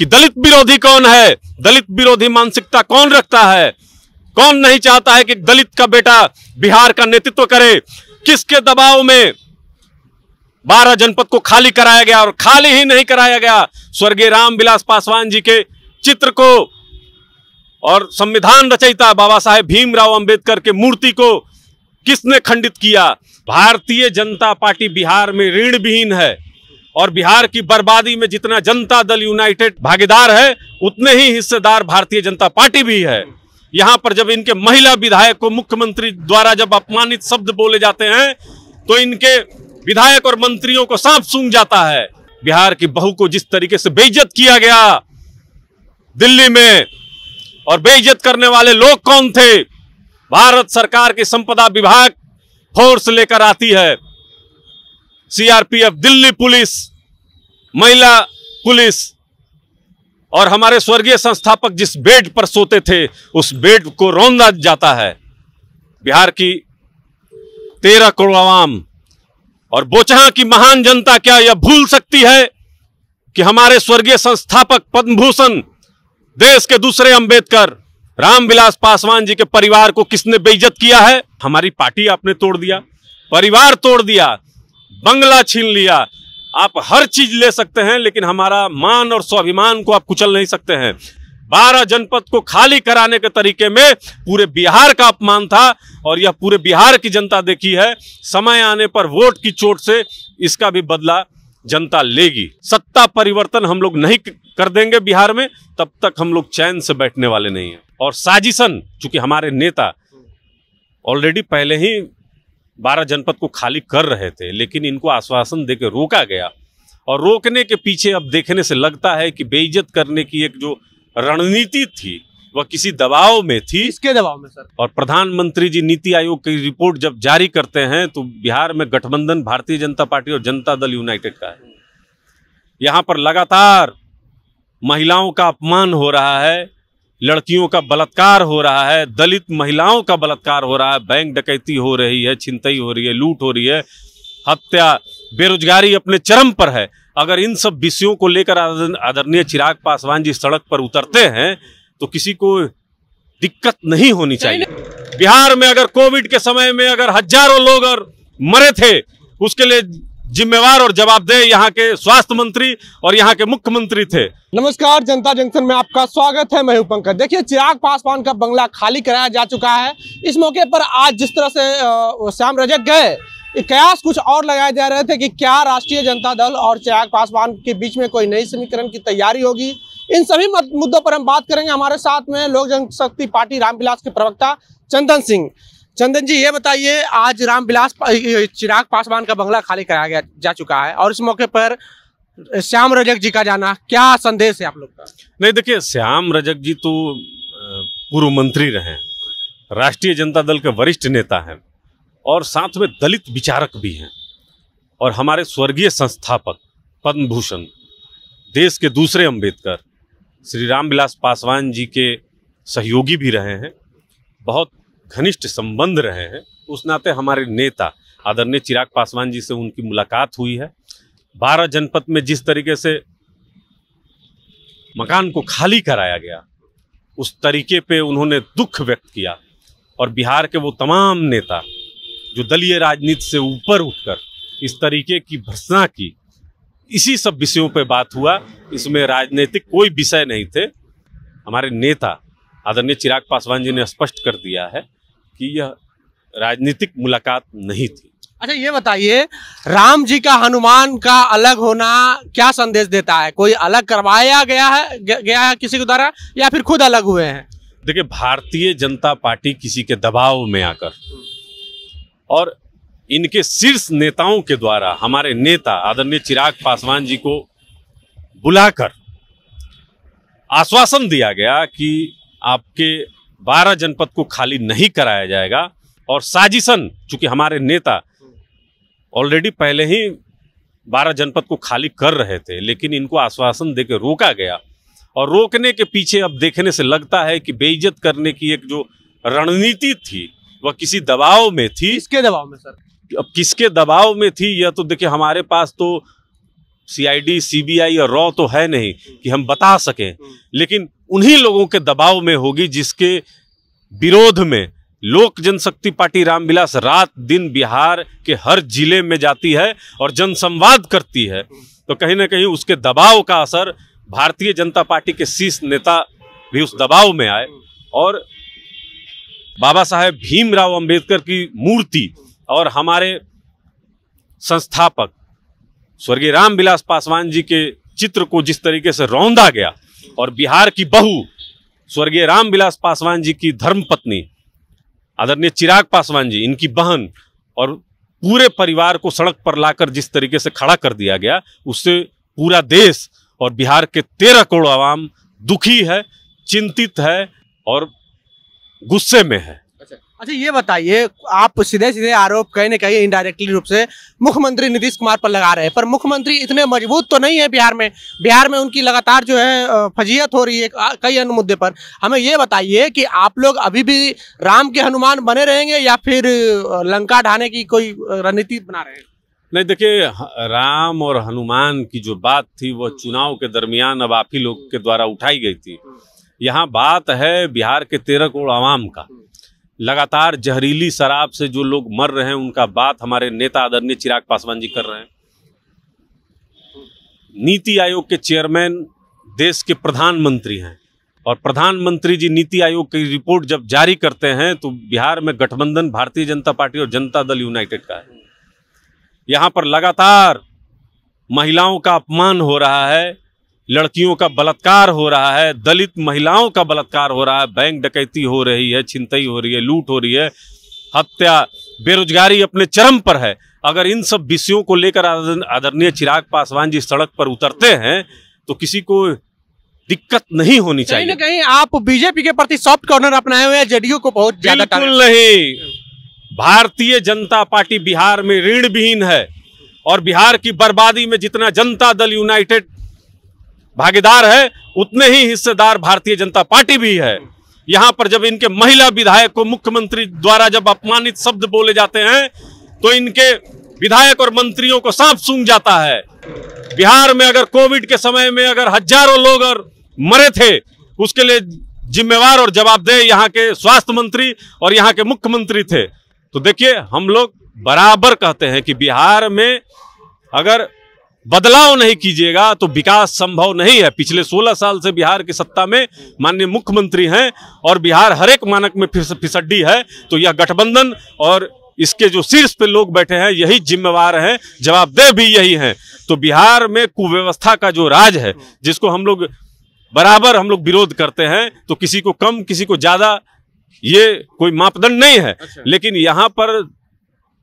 कि दलित विरोधी कौन है? दलित विरोधी मानसिकता कौन रखता है? कौन नहीं चाहता है कि दलित का बेटा बिहार का नेतृत्व करे? किसके दबाव में बारह जनपद को खाली कराया गया और खाली ही नहीं कराया गया? स्वर्गीय रामविलास पासवान जी के चित्र को और संविधान रचयिता बाबा साहेब भीमराव अंबेडकर के मूर्ति को किसने खंडित किया? भारतीय जनता पार्टी बिहार में ऋण विहीन है। और बिहार की बर्बादी में जितना जनता दल यूनाइटेड भागीदार है, उतने ही हिस्सेदार भारतीय जनता पार्टी भी है। यहाँ पर जब इनके महिला विधायक को मुख्यमंत्री द्वारा जब अपमानित शब्द बोले जाते हैं तो इनके विधायक और मंत्रियों को सांप सूंघ जाता है। बिहार की बहू को जिस तरीके से बेइज्जत किया गया दिल्ली में, और बेइज्जत करने वाले लोग कौन थे? भारत सरकार की संपदा विभाग फोर्स लेकर आती है। सीआरपीएफ दिल्ली पुलिस, महिला पुलिस और हमारे स्वर्गीय संस्थापक जिस बेड पर सोते थे, उस बेड को रौंदा जाता है। बिहार की तेरह करोड़ आवाम और बोचहा की महान जनता क्या यह भूल सकती है कि हमारे स्वर्गीय संस्थापक पद्म भूषण देश के दूसरे अंबेडकर, रामविलास पासवान जी के परिवार को किसने बेइज्जत किया है? हमारी पार्टी आपने तोड़ दिया। परिवार तोड़ दिया। बंगला छीन लिया। आप हर चीज़ ले सकते हैं, लेकिन हमारा मान और स्वाभिमान को आप कुचल नहीं सकते हैं। बारह जनपद को खाली कराने के तरीके में पूरे बिहार का अपमान था, और यह पूरे बिहार की जनता देखी है। समय आने पर वोट की चोट से इसका भी बदला जनता लेगी। सत्ता परिवर्तन हम लोग नहीं कर देंगे बिहार में, तब तक हम लोग चैन से बैठने वाले नहीं हैं। और साजिशन, चूँकि हमारे नेता ऑलरेडी पहले ही बारह जनपद को खाली कर रहे थे लेकिन इनको आश्वासन देकर रोका गया। और रोकने के पीछे अब देखने से लगता है कि बेइज्जत करने की एक जो रणनीति थी वह किसी दबाव में थी। इसके दबाव में सर? और प्रधानमंत्री जी नीति आयोग की रिपोर्ट जब जारी करते हैं तो बिहार में गठबंधन भारतीय जनता पार्टी और जनता दल यूनाइटेड का है। यहाँ पर लगातार महिलाओं का अपमान हो रहा है लड़कियों का बलात्कार हो रहा है दलित महिलाओं का बलात्कार हो रहा है बैंक डकैती हो रही है छिनतई हो रही है लूट हो रही है हत्या बेरोजगारी अपने चरम पर है। अगर इन सब विषयों को लेकर आदरणीय चिराग पासवान जी सड़क पर उतरते हैं तो किसी को दिक्कत नहीं होनी चाहिए। बिहार में अगर कोविड के समय में अगर हज़ारों लोग और मरे थे उसके लिए जिम्मेवार और जवाबदेह यहाँ के स्वास्थ्य मंत्री और यहाँ के मुख्यमंत्री थे। नमस्कार, जनता जंक्शन में आपका स्वागत है। मैं हूँ पंकज। देखिए, चिराग पासवान का बंगला खाली कराया जा चुका है। इस मौके पर आज जिस तरह से श्याम रजक गए कयास कुछ और लगाए जा रहे थे कि क्या राष्ट्रीय जनता दल और चिराग पासवान के बीच में कोई नई समीकरण की तैयारी होगी। इन सभी मुद्दों पर हम बात करेंगे। हमारे साथ में लोक जनशक्ति पार्टी रामविलास के प्रवक्ता चंदन सिंह। चंदन जी, ये बताइए, आज रामविलास चिराग पासवान का बंगला खाली कराया गया, जा चुका है और इस मौके पर श्याम रजक जी का जाना, क्या संदेश है आप लोग का? नहीं, देखिए, श्याम रजक जी तो पूर्व मंत्री रहे राष्ट्रीय जनता दल के वरिष्ठ नेता हैं और साथ में दलित विचारक भी हैं और हमारे स्वर्गीय संस्थापक पद्म भूषण देश के दूसरे अंबेडकर, श्री रामविलास पासवान जी के सहयोगी भी रहे हैं। बहुत घनिष्ठ संबंध रहे हैं, उस नाते हमारे नेता, आदरणीय चिराग पासवान जी से उनकी मुलाकात हुई है। बारह जनपद में जिस तरीके से मकान को खाली कराया गया, उस तरीके पे उन्होंने दुख व्यक्त किया और बिहार के वो तमाम नेता, जो दलीय राजनीति से ऊपर उठकर इस तरीके की भर्सना की, इसी सब विषयों पे बात हुआ। इसमें राजनीतिक कोई विषय नहीं थे। हमारे नेता, आदरणीय चिराग पासवान जी ने स्पष्ट कर दिया है कि यह राजनीतिक मुलाकात नहीं थी। अच्छा ये बताइए राम जी का हनुमान का अलग होना क्या संदेश देता है? कोई अलग करवाया गया है गया है किसी के द्वारा या फिर खुद अलग हुए हैं? देखिए भारतीय जनता पार्टी किसी के दबाव में आकर और इनके शीर्ष नेताओं के द्वारा हमारे नेता आदरणीय चिराग पासवान जी को बुलाकर आश्वासन दिया गया कि आपके 12 जनपद को खाली नहीं कराया जाएगा। और साजिशन चूँकि हमारे नेता ऑलरेडी पहले ही 12 जनपद को खाली कर रहे थे लेकिन इनको आश्वासन देकर रोका गया। और रोकने के पीछे अब देखने से लगता है कि बेइज्जत करने की एक जो रणनीति थी वह किसी दबाव में थी। किसके दबाव में सर? अब किसके दबाव में थी यह तो देखिए हमारे पास तो सीआईडी सीबीआई और रॉ तो है नहीं कि हम बता सकें। लेकिन उन्हीं लोगों के दबाव में होगी जिसके विरोध में लोक जनशक्ति पार्टी रामविलास रात दिन बिहार के हर ज़िले में जाती है और जनसंवाद करती है। तो कहीं ना कहीं उसके दबाव का असर भारतीय जनता पार्टी के शीर्ष नेता भी उस दबाव में आए और बाबा साहेब भीमराव अंबेडकर की मूर्ति और हमारे संस्थापक स्वर्गीय रामविलास पासवान जी के चित्र को जिस तरीके से रौंदा गया और बिहार की बहू, स्वर्गीय रामविलास पासवान जी की धर्मपत्नी, आदरणीय चिराग पासवान जी, इनकी बहन और पूरे परिवार को सड़क पर लाकर जिस तरीके से खड़ा कर दिया गया, उससे पूरा देश और बिहार के तेरह करोड़ आवाम दुखी है, चिंतित है और गुस्से में है। अच्छा ये बताइए आप सीधे सीधे आरोप कहीं ना कहीं इनडायरेक्टली रूप से मुख्यमंत्री नीतीश कुमार पर लगा रहे हैं पर मुख्यमंत्री इतने मज़बूत तो नहीं है बिहार में। बिहार में उनकी लगातार जो है फजीयत हो रही है कई अन्य मुद्दे पर। हमें ये बताइए कि आप लोग अभी भी राम के हनुमान बने रहेंगे या फिर लंका ढाने की कोई रणनीति बना रहे हैं? नहीं देखिए ह- राम और हनुमान की जो बात थी वो चुनाव के दरमियान अब आप ही लोग के द्वारा उठाई गई थी। यहाँ बात है बिहार के तेरह करोड़ आवाम का। लगातार जहरीली शराब से जो लोग मर रहे हैं, उनका बात हमारे नेता आदरणीय चिराग पासवान जी कर रहे हैं। नीति आयोग के चेयरमैन देश के प्रधानमंत्री हैं और प्रधानमंत्री जी नीति आयोग की रिपोर्ट जब जारी करते हैं तो बिहार में गठबंधन भारतीय जनता पार्टी और जनता दल यूनाइटेड का है। यहाँ पर लगातार महिलाओं का अपमान हो रहा है लड़कियों का बलात्कार हो रहा है दलित महिलाओं का बलात्कार हो रहा है बैंक डकैती हो रही है छिनतई हो रही है लूट हो रही है हत्या बेरोजगारी अपने चरम पर है। अगर इन सब विषयों को लेकर आदरणीय चिराग पासवान जी सड़क पर उतरते हैं तो किसी को दिक्कत नहीं होनी कहीं ना चाहिए। कहीं आप बीजेपी के प्रति सॉफ्ट कॉर्नर अपनाए हुए जेडीयू को बहुत ज़्यादा बिल्कुल नहीं। भारतीय जनता पार्टी बिहार में ऋण विहीन है और बिहार की बर्बादी में जितना जनता दल यूनाइटेड भागीदार है, उतने ही हिस्सेदार भारतीय जनता पार्टी भी है। यहाँ पर जब इनके महिला विधायक को मुख्यमंत्री द्वारा जब अपमानित शब्द बोले जाते हैं तो इनके विधायक और मंत्रियों को सांप सूंघ जाता है। बिहार में अगर कोविड के समय में अगर हज़ारों लोग और मरे थे, उसके लिए जिम्मेवार और जवाबदेह यहाँ के स्वास्थ्य मंत्री और यहाँ के मुख्यमंत्री थे। तो देखिए, हम लोग बराबर कहते हैं कि बिहार में अगर बदलाव नहीं कीजिएगा तो विकास संभव नहीं है। पिछले 16 साल से बिहार की सत्ता में माननीय मुख्यमंत्री हैं और बिहार हर एक मानक में फिसड्डी है तो यह गठबंधन और इसके जो शीर्ष पे लोग बैठे हैं यही जिम्मेवार हैं जवाबदेह भी यही हैं। तो बिहार में कुव्यवस्था का जो राज है जिसको हम लोग बराबर हम लोग विरोध करते हैं तो किसी को कम किसी को ज़्यादा ये कोई मापदंड नहीं है। अच्छा। लेकिन यहाँ पर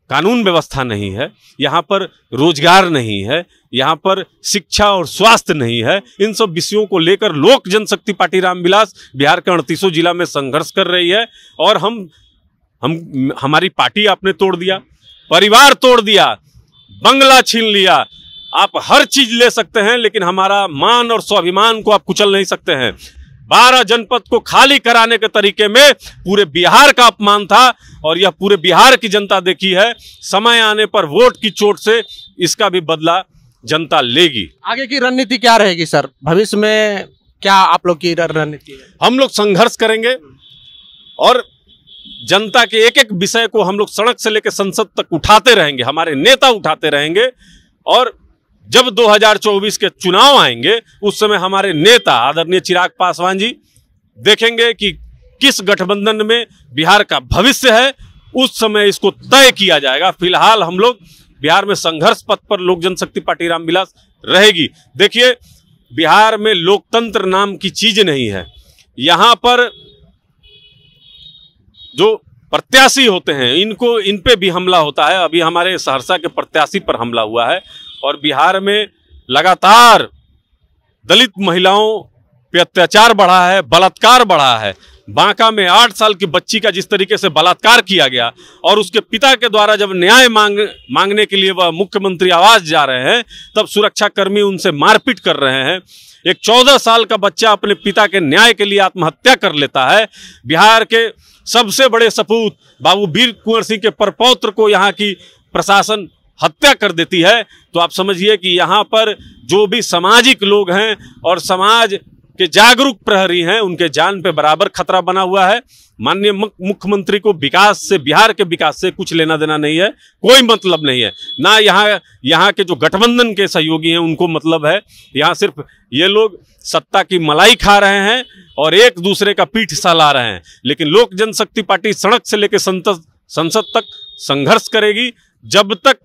कानून व्यवस्था नहीं है, यहाँ पर रोज़गार नहीं है, यहाँ पर शिक्षा और स्वास्थ्य नहीं है, इन सब विषयों को लेकर लोक जनशक्ति पार्टी रामविलास बिहार के अड़तीसों जिला में संघर्ष कर रही है और हम हम, हमारी पार्टी आपने तोड़ दिया, परिवार तोड़ दिया, बंगला छीन लिया, आप हर चीज़ ले सकते हैं, लेकिन हमारा मान और स्वाभिमान को आप कुचल नहीं सकते हैं। बारह जनपद को खाली कराने के तरीके में पूरे बिहार का अपमान था और यह पूरे बिहार की जनता देखी है। समय आने पर वोट की चोट से इसका भी बदला जनता लेगी। आगे की रणनीति क्या रहेगी सर? भविष्य में क्या आप लोग की रणनीति है? हम लोग संघर्ष करेंगे और जनता के एक एक विषय को हम लोग सड़क से लेकर संसद तक उठाते रहेंगे। हमारे नेता उठाते रहेंगे और जब 2024 के चुनाव आएँगे, उस समय हमारे नेता आदरणीय चिराग पासवान जी देखेंगे कि किस गठबंधन में बिहार का भविष्य है, उस समय इसको तय किया जाएगा। फ़िलहाल हम लोग बिहार में संघर्ष पथ पर लोक जनशक्ति पार्टी रामविलास रहेगी। देखिए, बिहार में लोकतंत्र नाम की चीज़ नहीं है। यहाँ पर जो प्रत्याशी होते हैं, इनको, इन पे भी हमला होता है। अभी हमारे सहरसा के प्रत्याशी पर हमला हुआ है। और बिहार में लगातार दलित महिलाओं पे अत्याचार बढ़ा है, बलात्कार बढ़ा है। बांका में आठ साल की बच्ची का जिस तरीके से बलात्कार किया गया और उसके पिता के द्वारा जब न्याय मांग, मांगने के लिए वह मुख्यमंत्री आवास जा रहे हैं, तब सुरक्षाकर्मी उनसे मारपीट कर रहे हैं। एक चौदह साल का बच्चा अपने पिता के न्याय के लिए आत्महत्या कर लेता है। बिहार के सबसे बड़े सपूत बाबू वीर कुंवर सिंह के परपौत्र को यहाँ की प्रशासन हत्या कर देती है तो आप समझिए कि यहाँ पर जो भी सामाजिक लोग हैं और समाज के जागरूक प्रहरी हैं, उनके जान पे बराबर खतरा बना हुआ है। माननीय मुख्यमंत्री को विकास से, बिहार के विकास से कुछ लेना देना नहीं है, कोई मतलब नहीं है। ना यहाँ यहाँ के जो गठबंधन के सहयोगी हैं, उनको मतलब है, यहाँ सिर्फ़ ये लोग सत्ता की मलाई खा रहे हैं और एक दूसरे का पीठ सहला रहे हैं। लेकिन लोक जनशक्ति पार्टी सड़क से लेकर संसद संसद तक संघर्ष करेगी, जब तक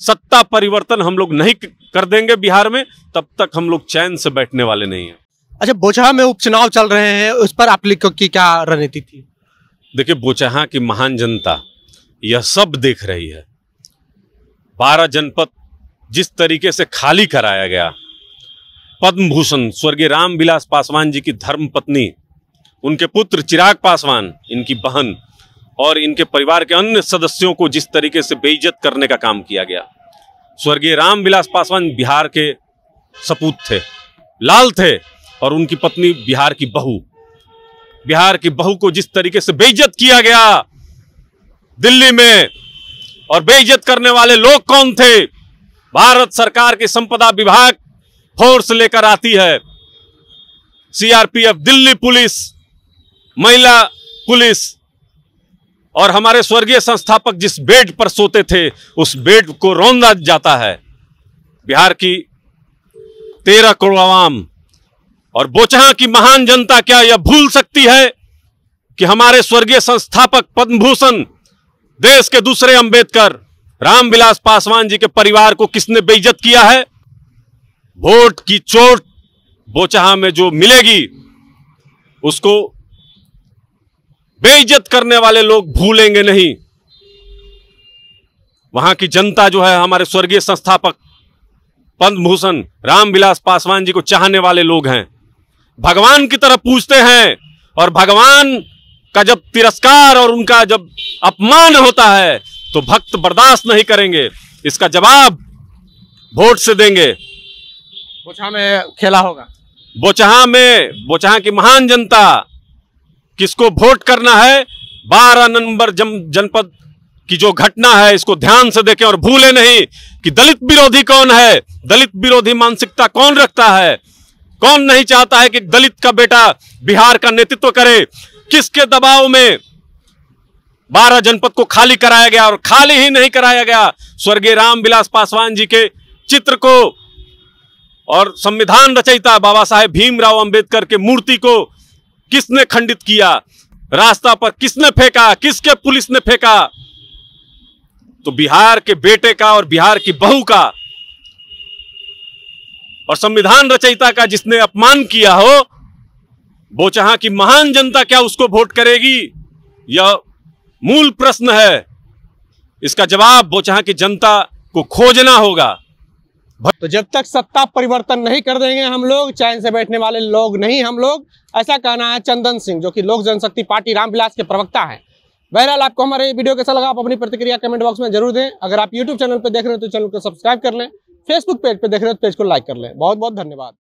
सत्ता परिवर्तन हम लोग नहीं कर देंगे बिहार में तब तक हम लोग चैन से बैठने वाले नहीं हैं। अच्छा बोचहा में उपचुनाव चल रहे हैं उस पर आप लिखो की क्या रणनीति थी? देखिए बोचहा की महान जनता यह सब देख रही है। बारह जनपद जिस तरीके से खाली कराया गया पद्म भूषण स्वर्गीय राम विलास पासवान जी की धर्म पत्नी उनके पुत्र चिराग पासवान इनकी बहन और इनके परिवार के अन्य सदस्यों को जिस तरीके से बेइज्जत करने का काम किया गया। स्वर्गीय राम विलास पासवान बिहार के सपूत थे, लाल थे, और उनकी पत्नी बिहार की बहू। बिहार की बहू को जिस तरीके से बेइज्जत किया गया, दिल्ली में, और बेइज्जत करने वाले लोग कौन थे? भारत सरकार की संपदा विभाग फोर्स लेकर आती है। सीआरपीएफ दिल्ली पुलिस, महिला पुलिस और हमारे स्वर्गीय संस्थापक जिस बेड पर सोते थे, उस बेड को रौंदा जाता है। बिहार की तेरह करोड़ आवाम और बोचहा की महान जनता क्या यह भूल सकती है कि हमारे स्वर्गीय संस्थापक पद्म भूषण देश के दूसरे अंबेडकर, रामविलास पासवान जी के परिवार को किसने बेइज्जत किया है? वोट की चोट बोचहा में जो मिलेगी, उसको बेइज्जत करने वाले लोग भूलेंगे नहीं। वहाँ की जनता जो है हमारे स्वर्गीय संस्थापक पद्म भूषण रामविलास पासवान जी को चाहने वाले लोग हैं। भगवान की तरफ़ पूछते हैं और भगवान का जब तिरस्कार और उनका जब अपमान होता है तो भक्त बर्दाश्त नहीं करेंगे। इसका जवाब वोट से देंगे। बोचहा में खेला होगा। बोचहा में बोचहा की महान जनता किसको वोट करना है? बारह नंबर जनपद की जो घटना है, इसको ध्यान से देखें और भूले नहीं कि दलित विरोधी कौन है? दलित विरोधी मानसिकता कौन रखता है? कौन नहीं चाहता है कि दलित का बेटा बिहार का नेतृत्व करे? किसके दबाव में बारह जनपद को खाली कराया गया और खाली ही नहीं कराया गया? स्वर्गीय रामविलास पासवान जी के चित्र को और संविधान रचयिता बाबा साहेब भीमराव अंबेडकर के मूर्ति को किसने खंडित किया? रास्ता पर किसने फेंका? किसके पुलिस ने फेंका? तो बिहार के बेटे का और बिहार की बहू का और संविधान रचयिता का जिसने अपमान किया हो, बोचहा की महान जनता क्या उसको वोट करेगी? यह मूल प्रश्न है। इसका जवाब बोचहा की जनता को खोजना होगा। तो जब तक सत्ता परिवर्तन नहीं कर देंगे हम लोग, चैन से बैठने वाले लोग नहीं हम लोग, ऐसा कहना है चंदन सिंह, जो कि लोक जनशक्ति पार्टी रामविलास के प्रवक्ता हैं। बहरहाल, आपको हमारे वीडियो कैसा लगा आप अपनी प्रतिक्रिया कमेंट बॉक्स में ज़रूर दें। अगर आप यूट्यूब चैनल पर देख रहे हैं तो चैनल को सब्सक्राइब कर लें। फेसबुक पेज पर देख रहे हैं तो पेज को लाइक कर लें। बहुत बहुत धन्यवाद।